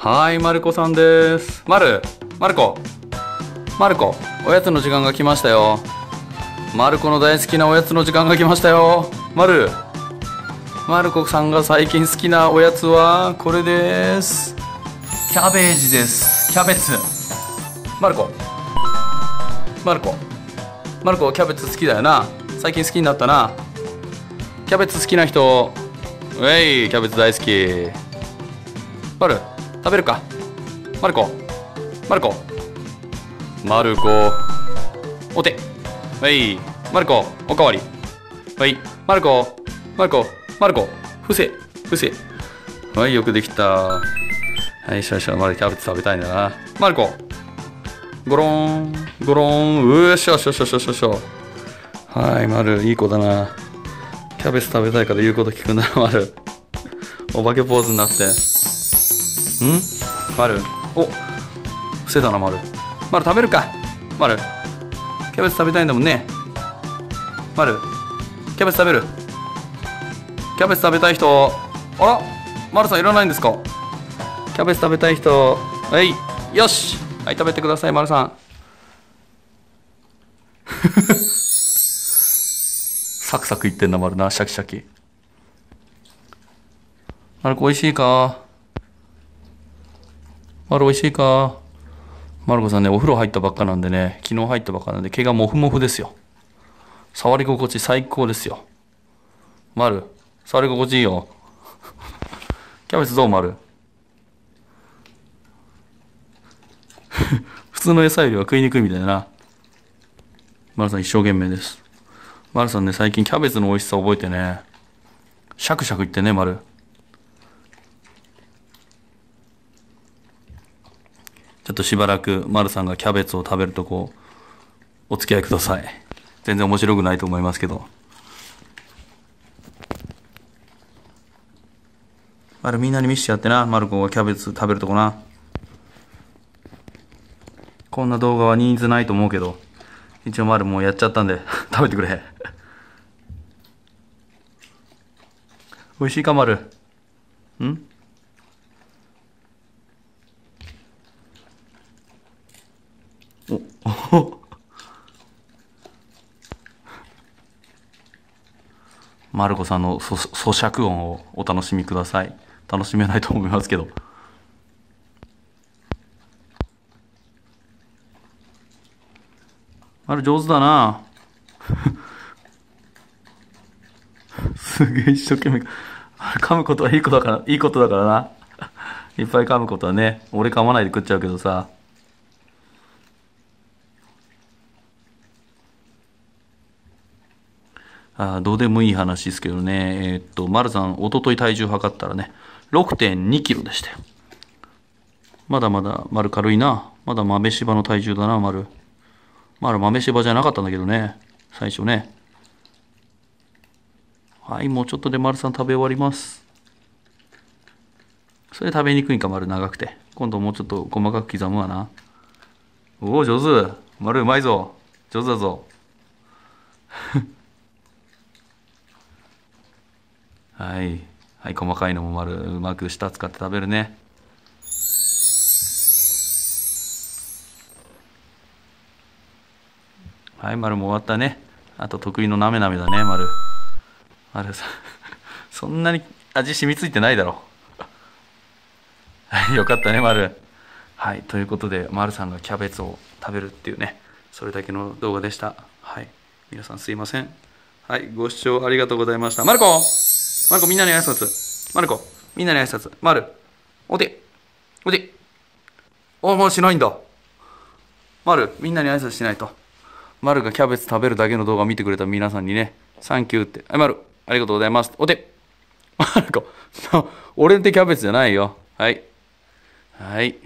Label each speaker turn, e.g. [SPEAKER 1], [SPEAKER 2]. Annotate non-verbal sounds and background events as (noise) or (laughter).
[SPEAKER 1] はい、マルコさんです。マル、マルコ、マルコ、おやつの時間が来ましたよ。マルコの大好きなおやつの時間が来ましたよ。マル、マルコさんが最近好きなおやつはこれです。キャベージです。キャベツ。マルコ、マルコ、マルコキャベツ好きだよな。最近好きになったな。キャベツ好きな人、うえい、キャベツ大好き。マル、食べるかマルコ、マルコ、マルコ、お手。はい、マルコ、おかわり。はい、マルコ、マルコ、マルコ、伏せ、伏せ。はい、よくできた。はい、しょしょ、マルキャベツ食べたいんだな。マルコ、ゴロン、ゴロン、うーしょしょしょしょしょしょ。はい、マル、いい子だな。キャベツ食べたいから言うこと聞くな、マル。お化けポーズになって。ん？マル。お伏せたな、マル。マル食べるかマル。キャベツ食べたいんだもんね。マル。キャベツ食べるキャベツ食べたい人。あらマルさんいらないんですかキャベツ食べたい人。はい。よしはい、食べてください、マルさん。(laughs) サクサクいってんだ、マルな。シャキシャキ。マルコ美味しいか？マル美味しいか？マルコさんね、お風呂入ったばっかなんでね、昨日入ったばっかなんで毛がモフモフですよ。触り心地最高ですよ。マル、触り心地いいよ。キャベツどう？マル (laughs) 普通の餌よりは食いにくいみたいだな。マルさん一生懸命です。マルさんね、最近キャベツの美味しさ覚えてね、シャクシャクいってね、マちょっとしばらくマルさんがキャベツを食べるとこお付き合いください。全然面白くないと思いますけど。マルみんなに見してやってな、マルコがキャベツ食べるとこな。こんな動画はニーズないと思うけど、一応マルもうやっちゃったんで (laughs) 食べてくれ。美味しいか、マル。んお、おマルコさんの咀嚼音をお楽しみください。楽しめないと思いますけど。あれ上手だな (laughs) すげえ一生懸命。噛むことはいいことだから、いいことだからな。いっぱい噛むことはね、俺噛まないで食っちゃうけどさ。あどうでもいい話ですけどね、えーっと、丸さん、一昨日体重測ったらね、6.2キロでしたよ。まだまだ丸軽いな。まだ豆柴の体重だな、丸。丸豆柴じゃなかったんだけどね、最初ね。はい、もうちょっとで丸さん食べ終わります。それ食べにくいんか、丸長くて。今度もうちょっと細かく刻むわな。おお、上手。丸うまいぞ。上手だぞ。はい。はい、細かいのも丸、うまく舌使って食べるね。はい、丸も終わったね。あと得意のなめなめだね、丸。丸さん、(laughs) そんなに味染みついてないだろ。はい、よかったね、丸。はい、ということで、丸さんがキャベツを食べるっていうね、それだけの動画でした。はい、皆さんすいません。はい、ご視聴ありがとうございました。マルコマルコみんなに挨拶。マルコみんなに挨拶。マルお手お手お、もうしないんだ。マルみんなに挨拶しないと。マルがキャベツ食べるだけの動画を見てくれた皆さんにね、サンキューって。はい、マルありがとうございます。お手マルコ (laughs) 俺ってキャベツじゃないよ。はい。はい。